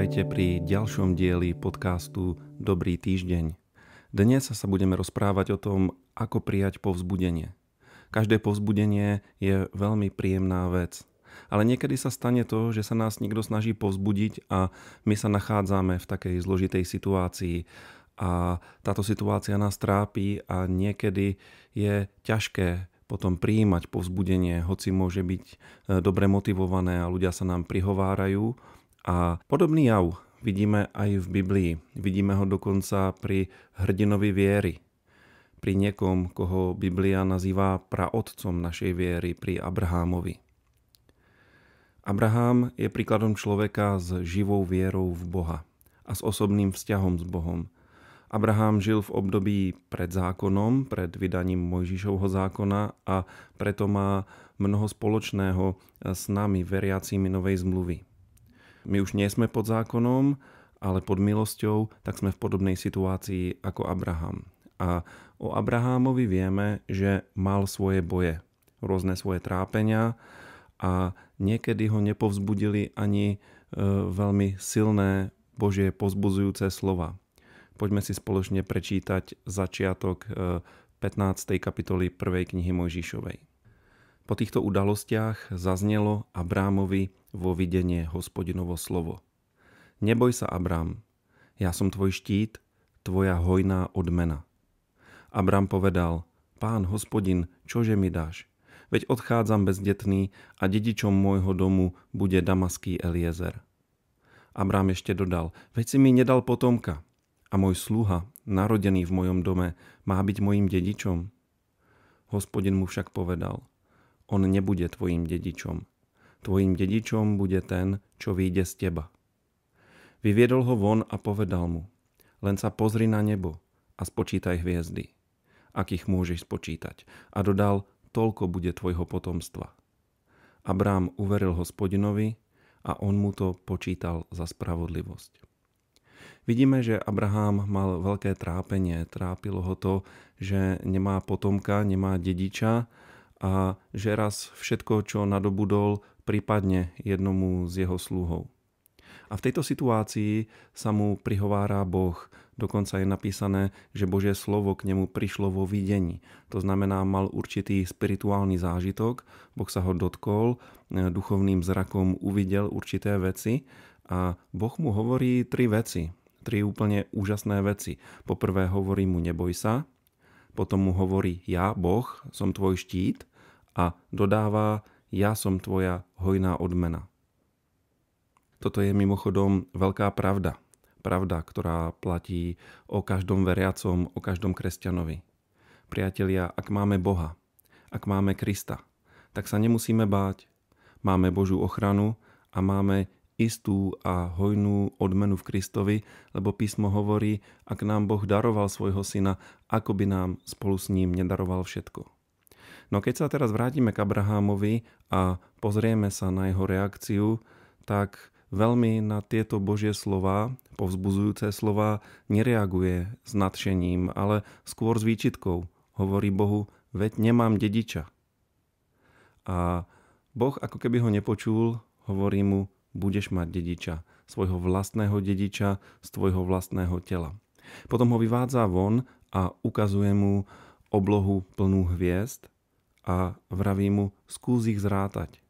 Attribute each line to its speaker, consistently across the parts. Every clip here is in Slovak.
Speaker 1: Vítajte pri ďalšom dieli podcastu Dobrý týždeň. Dnes sa budeme rozprávať o tom, ako prijať povzbudenie. Každé povzbudenie je veľmi príjemná vec. Ale niekedy sa stane to, že sa nás niekto snaží povzbudiť a my sa nachádzame v takej zložitej situácii a táto situácia nás trápi a niekedy je ťažké potom prijímať povzbudenie, hoci môže byť e, dobre motivované a ľudia sa nám prihovárajú. A podobný jav vidíme aj v Biblii. Vidíme ho dokonca pri hrdinovi viery. Pri niekom, koho Biblia nazýva praotcom našej viery, pri Abrahámovi. Abraham je príkladom človeka s živou vierou v Boha a s osobným vzťahom s Bohom – Abraham žil v období pred zákonom, pred vydaním Mojžišovho zákona a preto má mnoho spoločného s nami, veriacimi Novej zmluvy. My už nie sme pod zákonom, ale pod milosťou, tak sme v podobnej situácii ako Abraham. A o Abrahámovi vieme, že mal svoje boje, rôzne svoje trápenia a niekedy ho nepovzbudili ani e, veľmi silné Božie pozbuzujúce slova. Poďme si spoločne prečítať začiatok 15. E, kapitoly 1. knihy Mojžišovej. Po týchto udalostiach zaznelo Abrámovi vo videnie hospodinovo slovo. Neboj sa, Abrám, ja som tvoj štít, tvoja hojná odmena. Abrám povedal, pán hospodin, čože mi dáš? Veď odchádzam bezdetný a dedičom môjho domu bude damaský Eliezer. Abrám ešte dodal, veď si mi nedal potomka, a môj sluha, narodený v mojom dome, má byť mojim dedičom? Hospodin mu však povedal, on nebude tvojim dedičom. Tvojim dedičom bude ten, čo vyjde z teba. Vyviedol ho von a povedal mu, len sa pozri na nebo a spočítaj hviezdy, akých môžeš spočítať. A dodal, toľko bude tvojho potomstva. Abrám uveril hospodinovi a on mu to počítal za spravodlivosť. Vidíme, že Abraham mal veľké trápenie. Trápilo ho to, že nemá potomka, nemá dediča a že raz všetko, čo nadobudol, prípadne jednomu z jeho sluhov. A v tejto situácii sa mu prihovára Boh. Dokonca je napísané, že Božie slovo k nemu prišlo vo videní. To znamená, mal určitý spirituálny zážitok, Boh sa ho dotkol, duchovným zrakom uvidel určité veci a Boh mu hovorí tri veci tri úplne úžasné veci. Poprvé hovorí mu neboj sa, potom mu hovorí ja, Boh, som tvoj štít a dodáva ja som tvoja hojná odmena. Toto je mimochodom veľká pravda. Pravda, ktorá platí o každom veriacom, o každom kresťanovi. Priatelia, ak máme Boha, ak máme Krista, tak sa nemusíme báť. Máme Božú ochranu a máme istú a hojnú odmenu v Kristovi, lebo písmo hovorí, ak nám Boh daroval svojho syna, ako by nám spolu s ním nedaroval všetko. No keď sa teraz vrátime k Abrahámovi a pozrieme sa na jeho reakciu, tak veľmi na tieto Božie slova, povzbuzujúce slova, nereaguje s nadšením, ale skôr s výčitkou. Hovorí Bohu, veď nemám dediča. A Boh ako keby ho nepočul, hovorí mu, budeš mať dediča, svojho vlastného dediča z tvojho vlastného tela. Potom ho vyvádza von a ukazuje mu oblohu plnú hviezd a vraví mu, skús ich zrátať.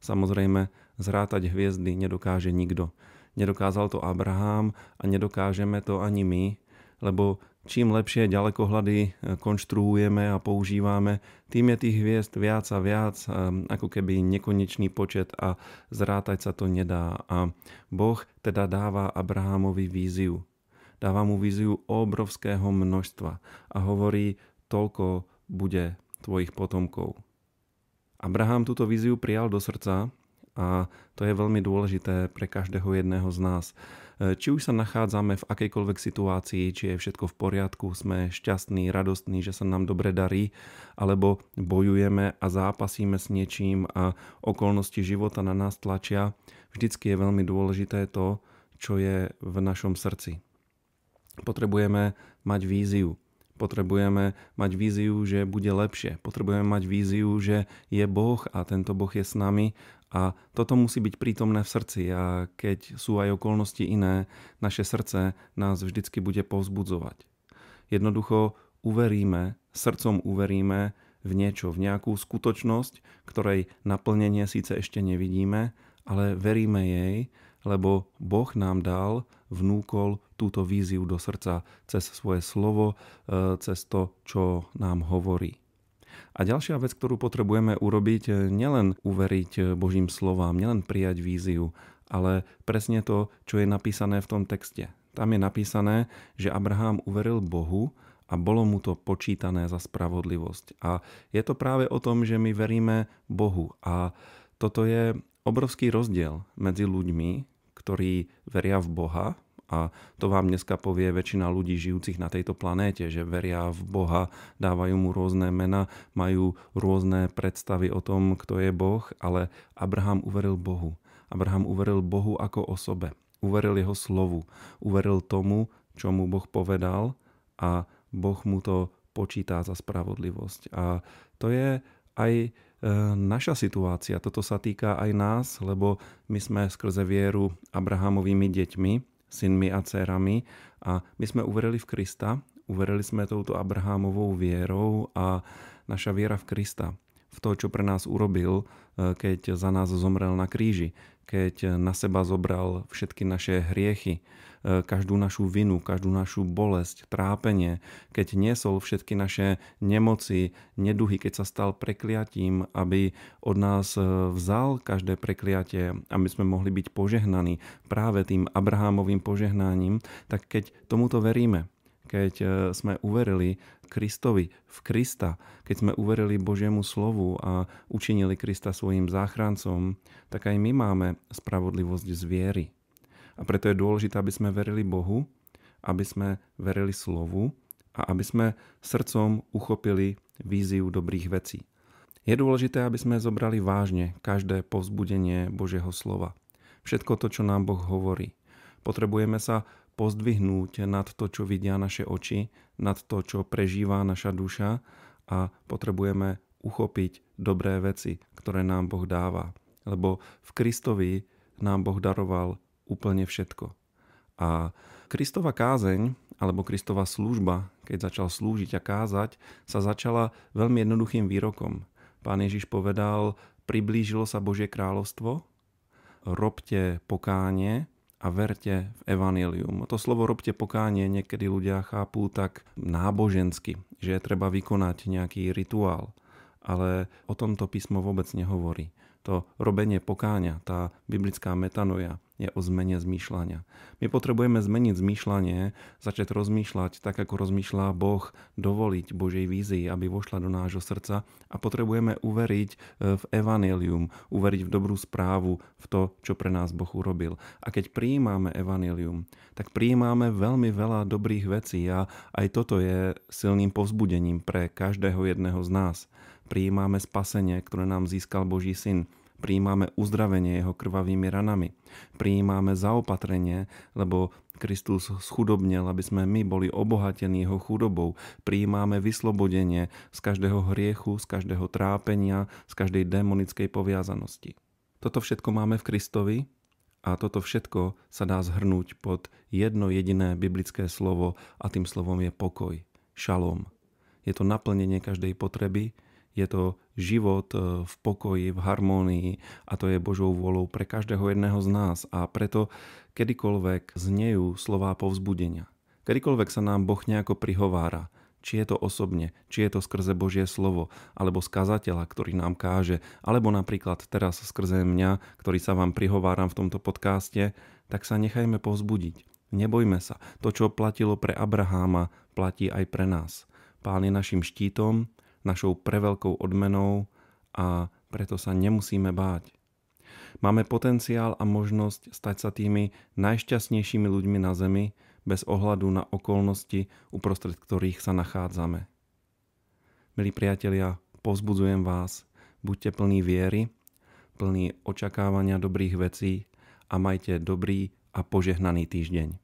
Speaker 1: Samozrejme, zrátať hviezdy nedokáže nikto. Nedokázal to Abraham a nedokážeme to ani my, lebo čím lepšie ďalekohľady e, konštruujeme a používame, tým je tých hviezd viac a viac, e, ako keby nekonečný počet a zrátať sa to nedá. A Boh teda dáva Abrahamovi víziu. Dáva mu víziu obrovského množstva a hovorí, toľko bude tvojich potomkov. Abraham túto víziu prijal do srdca a to je veľmi dôležité pre každého jedného z nás. E, či už sa nachádzame v akejkoľvek situácii, či je všetko v poriadku, sme šťastní, radostní, že sa nám dobre darí, alebo bojujeme a zápasíme s niečím a okolnosti života na nás tlačia, vždycky je veľmi dôležité to, čo je v našom srdci. Potrebujeme mať víziu, Potrebujeme mať víziu, že bude lepšie. Potrebujeme mať víziu, že je Boh a tento Boh je s nami a toto musí byť prítomné v srdci a keď sú aj okolnosti iné, naše srdce nás vždycky bude povzbudzovať. Jednoducho uveríme, srdcom uveríme v niečo, v nejakú skutočnosť, ktorej naplnenie síce ešte nevidíme, ale veríme jej, lebo Boh nám dal, vnúkol túto víziu do srdca cez svoje slovo, e, cez to, čo nám hovorí. A ďalšia vec, ktorú potrebujeme urobiť, e, nielen uveriť e, Božím slovám, nielen prijať víziu, ale presne to, čo je napísané v tom texte. Tam je napísané, že Abraham uveril Bohu a bolo mu to počítané za spravodlivosť. A je to práve o tom, že my veríme Bohu. A toto je obrovský rozdiel medzi ľuďmi, ktorí veria v Boha, a to vám dneska povie väčšina ľudí žijúcich na tejto planéte, že veria v Boha, dávajú mu rôzne mena, majú rôzne predstavy o tom, kto je Boh, ale Abraham uveril Bohu. Abraham uveril Bohu ako osobe. Uveril jeho slovu. Uveril tomu, čo mu Boh povedal a Boh mu to počítá za spravodlivosť. A to je aj E, naša situácia. Toto sa týka aj nás, lebo my sme skrze vieru Abrahamovými deťmi, synmi a dcerami. A my sme uverili v Krista, uverili sme touto Abrahamovou vierou a naša viera v Krista, v to, čo pre nás urobil, e, keď za nás zomrel na kríži, keď na seba zobral všetky naše hriechy, E, každú našu vinu, každú našu bolesť, trápenie, keď niesol všetky naše nemoci, neduhy, keď sa stal prekliatím, aby od nás e, vzal každé prekliatie, aby sme mohli byť požehnaní práve tým Abrahámovým požehnaním, tak keď tomuto veríme, keď sme uverili Kristovi, v Krista, keď sme uverili Božiemu slovu a učinili Krista svojim záchrancom, tak aj my máme spravodlivosť z viery. A preto je dôležité, aby sme verili Bohu, aby sme verili slovu a aby sme srdcom uchopili víziu dobrých vecí. Je dôležité, aby sme zobrali vážne každé povzbudenie Božieho slova. Všetko to, čo nám Boh hovorí. Potrebujeme sa pozdvihnúť nad to, čo vidia naše oči, nad to, čo prežíva naša duša a potrebujeme uchopiť dobré veci, ktoré nám Boh dáva. Lebo v Kristovi nám Boh daroval úplne všetko. A Kristova kázeň, alebo Kristova služba, keď začal slúžiť a kázať, sa začala veľmi jednoduchým výrokom. Pán Ježiš povedal, priblížilo sa Božie kráľovstvo, robte pokánie a verte v evanílium. To slovo robte pokánie niekedy ľudia chápú tak nábožensky, že je treba vykonať nejaký rituál. Ale o tomto písmo vôbec nehovorí to robenie pokáňa, tá biblická metanoja je o zmene zmýšľania. My potrebujeme zmeniť zmýšľanie, začať rozmýšľať tak, ako rozmýšľa Boh, dovoliť Božej vízii, aby vošla do nášho srdca a potrebujeme uveriť e, v evanelium, uveriť v dobrú správu, v to, čo pre nás Boh urobil. A keď prijímame evanelium, tak prijímame veľmi veľa dobrých vecí a aj toto je silným povzbudením pre každého jedného z nás prijímame spasenie, ktoré nám získal Boží syn. Prijímame uzdravenie jeho krvavými ranami. Prijímame zaopatrenie, lebo Kristus schudobnil, aby sme my boli obohatení jeho chudobou. Prijímame vyslobodenie z každého hriechu, z každého trápenia, z každej demonickej poviazanosti. Toto všetko máme v Kristovi a toto všetko sa dá zhrnúť pod jedno jediné biblické slovo a tým slovom je pokoj, šalom. Je to naplnenie každej potreby, je to život e, v pokoji, v harmónii a to je Božou vôľou pre každého jedného z nás a preto kedykoľvek znejú slová povzbudenia. Kedykoľvek sa nám Boh nejako prihovára, či je to osobne, či je to skrze Božie slovo, alebo skazateľa, ktorý nám káže, alebo napríklad teraz skrze mňa, ktorý sa vám prihováram v tomto podcaste, tak sa nechajme povzbudiť. Nebojme sa. To, čo platilo pre Abraháma, platí aj pre nás. Pán je našim štítom, našou preveľkou odmenou a preto sa nemusíme báť. Máme potenciál a možnosť stať sa tými najšťastnejšími ľuďmi na Zemi bez ohľadu na okolnosti, uprostred ktorých sa nachádzame. Milí priatelia, povzbudzujem vás, buďte plní viery, plní očakávania dobrých vecí a majte dobrý a požehnaný týždeň.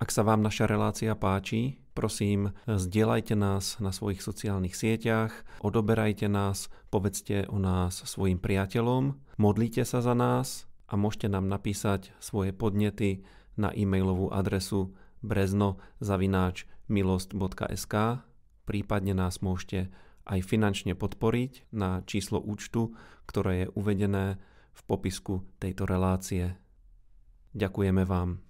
Speaker 1: Ak sa vám naša relácia páči, Prosím, zdieľajte nás na svojich sociálnych sieťach, odoberajte nás, povedzte o nás svojim priateľom, modlite sa za nás a môžete nám napísať svoje podnety na e-mailovú adresu brezno.milost.sk prípadne nás môžete aj finančne podporiť na číslo účtu, ktoré je uvedené v popisku tejto relácie. Ďakujeme vám.